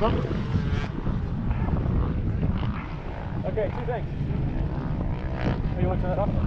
Okay, two things. Are you want to turn that off?